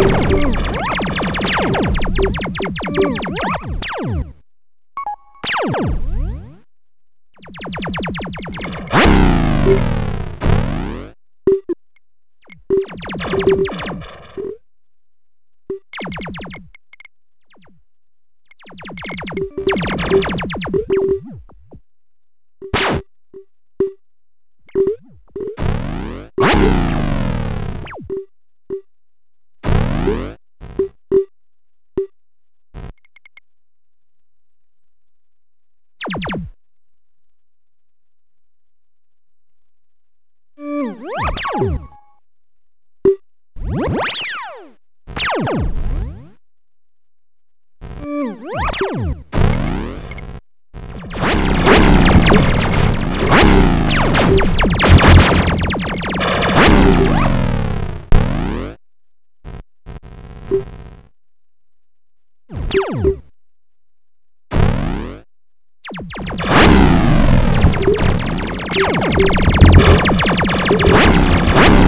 you What?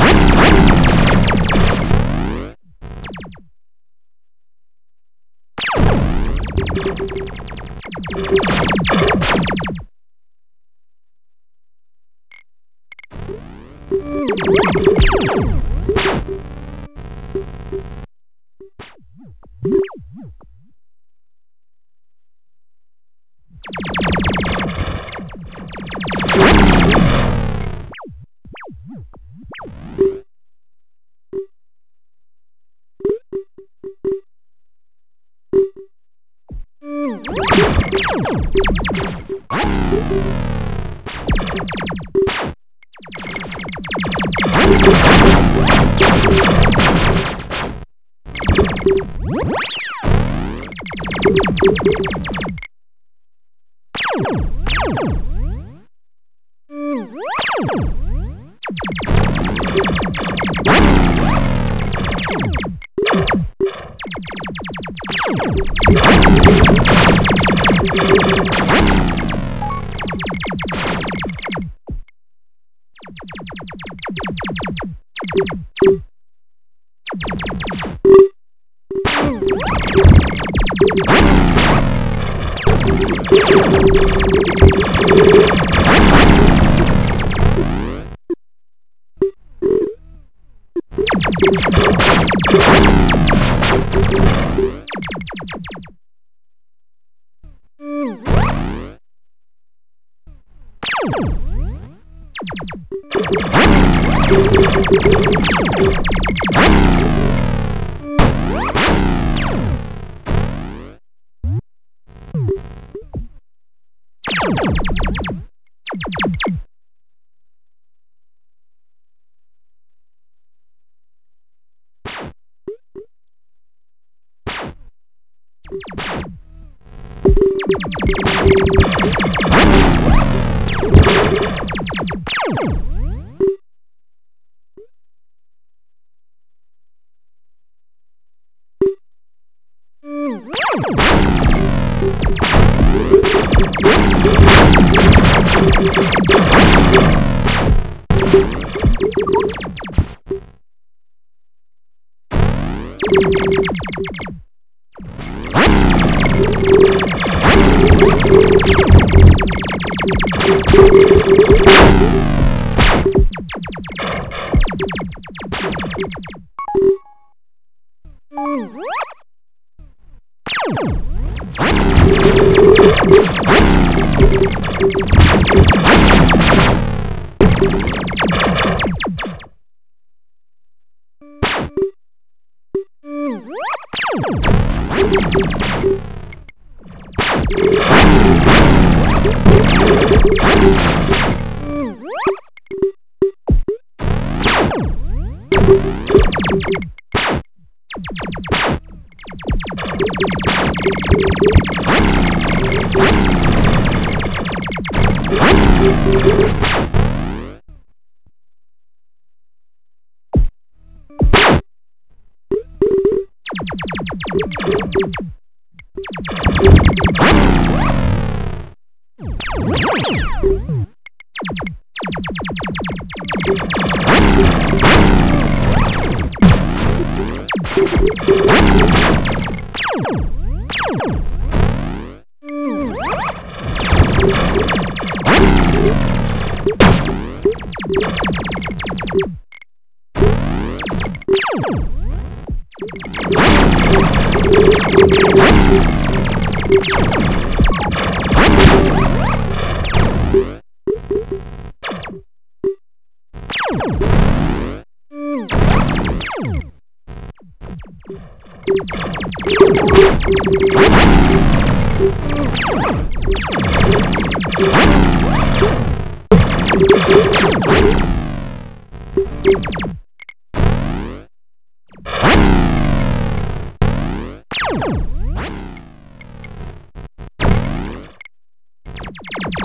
What? you you you you you. you.